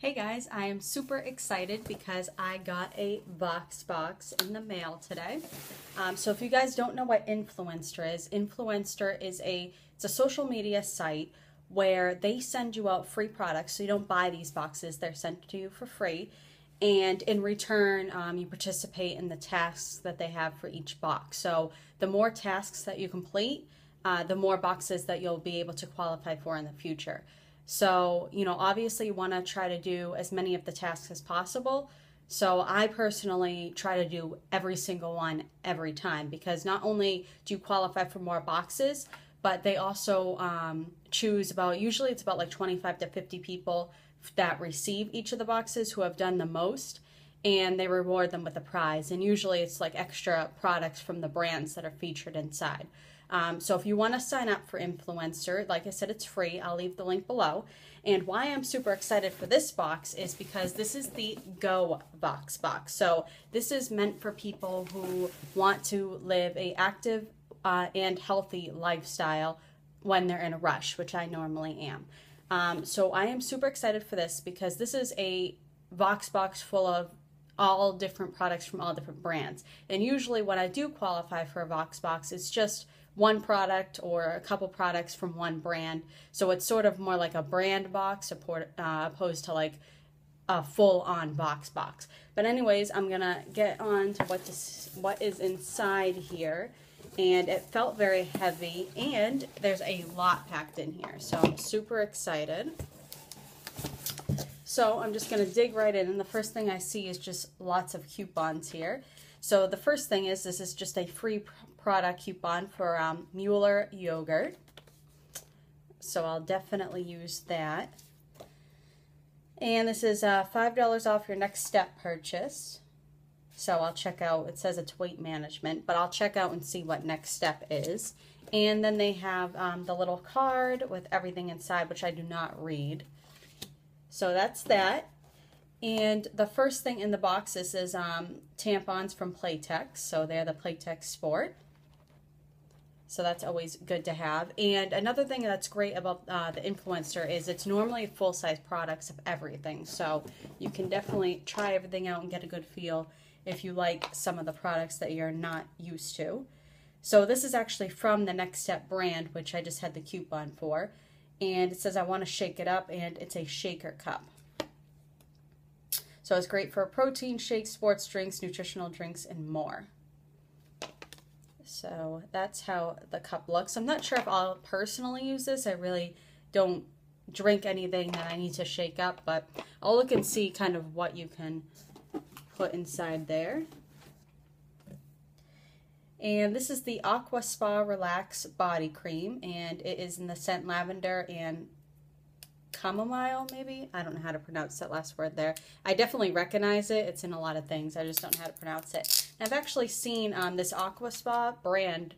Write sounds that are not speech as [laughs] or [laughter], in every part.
Hey guys, I am super excited because I got a Vox box in the mail today. Um, so if you guys don't know what Influenster is, Influenster is a it's a social media site where they send you out free products. So you don't buy these boxes; they're sent to you for free, and in return, um, you participate in the tasks that they have for each box. So the more tasks that you complete, uh, the more boxes that you'll be able to qualify for in the future. So, you know, obviously you want to try to do as many of the tasks as possible. So I personally try to do every single one every time because not only do you qualify for more boxes, but they also um, choose about, usually it's about like 25 to 50 people that receive each of the boxes who have done the most and they reward them with a prize. And usually it's like extra products from the brands that are featured inside. Um, so if you want to sign up for Influenster, like I said, it's free. I'll leave the link below. And why I'm super excited for this box is because this is the Go Vox box. So this is meant for people who want to live a active uh, and healthy lifestyle when they're in a rush, which I normally am. Um, so I am super excited for this because this is a Vox box full of all different products from all different brands. And usually when I do qualify for a Vox box, it's just one product or a couple products from one brand. So it's sort of more like a brand box uh, opposed to like a full on Vox box. But anyways, I'm gonna get on to what this, what is inside here. And it felt very heavy and there's a lot packed in here. So I'm super excited. So I'm just gonna dig right in and the first thing I see is just lots of coupons here. So the first thing is this is just a free product coupon for um, Mueller yogurt. So I'll definitely use that. And this is uh, $5 off your next step purchase. So I'll check out, it says it's weight management, but I'll check out and see what next step is. And then they have um, the little card with everything inside, which I do not read. So that's that. And the first thing in the box is, is um, tampons from Playtex. So they're the Playtex Sport. So that's always good to have. And another thing that's great about uh, the Influenster is it's normally full-size products of everything. So you can definitely try everything out and get a good feel if you like some of the products that you're not used to. So this is actually from the Next Step brand, which I just had the coupon for. And it says I want to shake it up, and it's a shaker cup. So it's great for protein shakes, sports drinks, nutritional drinks, and more. So that's how the cup looks. I'm not sure if I'll personally use this. I really don't drink anything that I need to shake up, but I'll look and see kind of what you can put inside there. And this is the Aqua Spa Relax Body Cream, and it is in the scent lavender and chamomile, maybe? I don't know how to pronounce that last word there. I definitely recognize it. It's in a lot of things. I just don't know how to pronounce it. I've actually seen um, this Aqua Spa brand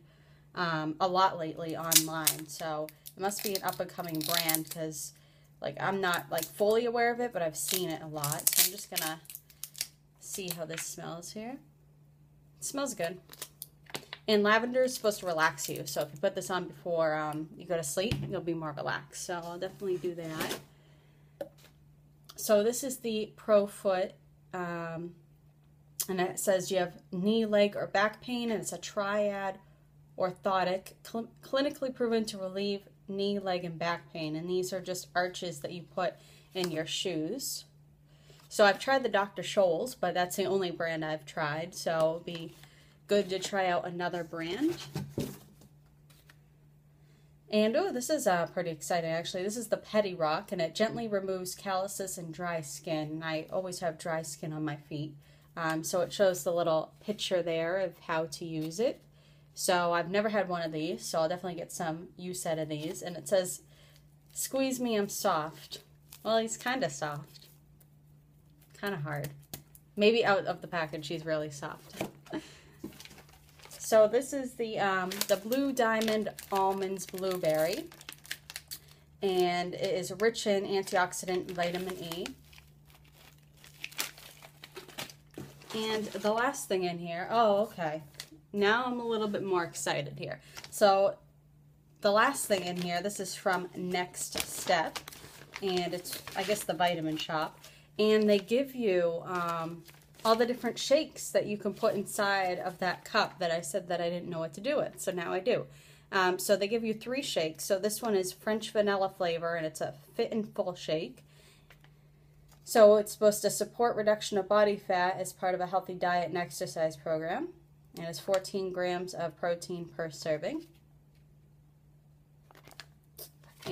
um, a lot lately online, so it must be an up-and-coming brand because like I'm not like fully aware of it, but I've seen it a lot. So I'm just gonna see how this smells here. It smells good. And lavender is supposed to relax you. So if you put this on before um, you go to sleep, you'll be more relaxed. So I'll definitely do that. So this is the ProFoot. Um, and it says you have knee, leg, or back pain. And it's a triad orthotic, cl clinically proven to relieve knee, leg, and back pain. And these are just arches that you put in your shoes. So I've tried the Dr. Scholl's, but that's the only brand I've tried. So it'll be good to try out another brand. And oh, this is uh, pretty exciting actually. This is the Pedi Rock and it gently removes calluses and dry skin. I always have dry skin on my feet. Um, so it shows the little picture there of how to use it. So I've never had one of these, so I'll definitely get some use out of these. And it says, squeeze me, I'm soft. Well, he's kind of soft. Kind of hard. Maybe out of the package, he's really soft. [laughs] So this is the, um, the Blue Diamond Almonds Blueberry. And it is rich in antioxidant vitamin E. And the last thing in here, oh, okay. Now I'm a little bit more excited here. So the last thing in here, this is from Next Step. and it's, I guess, the Vitamin Shoppe. And they give you um, all the different shakes that you can put inside of that cup that I said that I didn't know what to do with. So now I do. Um, so they give you three shakes. So this one is French vanilla flavor, and it's a fit and full shake. So it's supposed to support reduction of body fat as part of a healthy diet and exercise program. And it's 14 grams of protein per serving.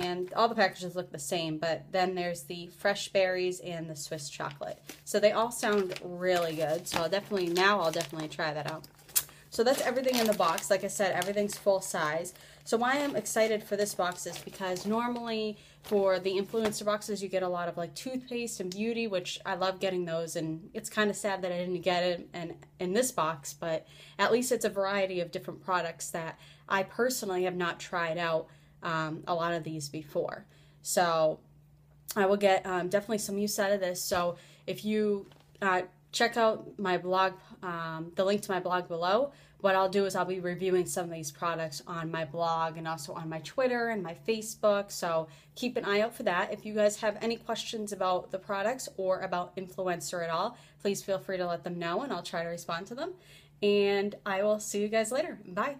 And all the packages look the same, but then there's the fresh berries and the Swiss chocolate. So they all sound really good. So I'll definitely, now I'll definitely try that out. So that's everything in the box. Like I said, everything's full size. So why I'm excited for this box is because normally for the Influenster boxes, you get a lot of like toothpaste and beauty, which I love getting those. And it's kind of sad that I didn't get it in, in this box, but at least it's a variety of different products that I personally have not tried out um, a lot of these before. So I will get um, definitely some use out of this. So if you uh, check out my blog, um, the link to my blog below. What I'll do is I'll be reviewing some of these products on my blog and also on my Twitter and my Facebook. So keep an eye out for that. If you guys have any questions about the products or about Influenster at all, please feel free to let them know and I'll try to respond to them. And I will see you guys later. Bye.